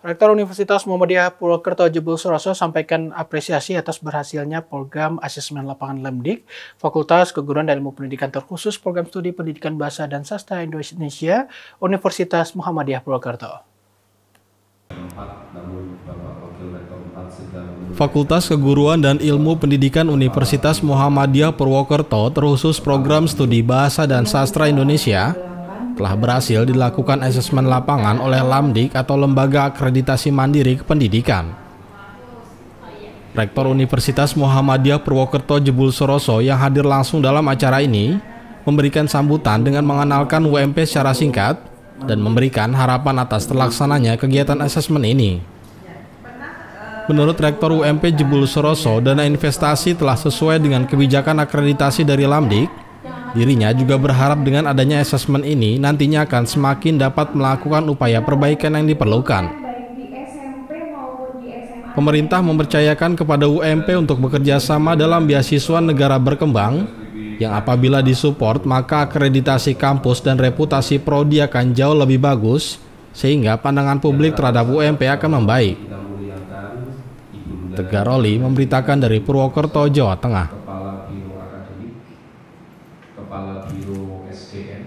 Rektor Universitas Muhammadiyah Purwokerto Jebul Suroso sampaikan apresiasi atas berhasilnya program asesmen lapangan Lemdik, Fakultas Keguruan dan Ilmu Pendidikan Terkhusus Program Studi Pendidikan Bahasa dan Sastra Indonesia, Universitas Muhammadiyah Purwokerto. Fakultas Keguruan dan Ilmu Pendidikan Universitas Muhammadiyah Purwokerto terkhusus Program Studi Bahasa dan Sastra Indonesia telah berhasil dilakukan asesmen lapangan oleh Lamdik atau Lembaga Akreditasi Mandiri Kependidikan. Rektor Universitas Muhammadiyah Purwokerto Jebul Soroso yang hadir langsung dalam acara ini memberikan sambutan dengan mengenalkan UMP secara singkat dan memberikan harapan atas terlaksananya kegiatan asesmen ini. Menurut Rektor UMP Jebul Soroso, dana investasi telah sesuai dengan kebijakan akreditasi dari Lamdik Dirinya juga berharap dengan adanya asesmen ini nantinya akan semakin dapat melakukan upaya perbaikan yang diperlukan. Pemerintah mempercayakan kepada UMP untuk bekerja sama dalam beasiswa negara berkembang yang apabila disupport maka akreditasi kampus dan reputasi prodi akan jauh lebih bagus sehingga pandangan publik terhadap UMP akan membaik. Tegaroli memberitakan dari Purwokerto, Jawa Tengah. Kepala Biro SDM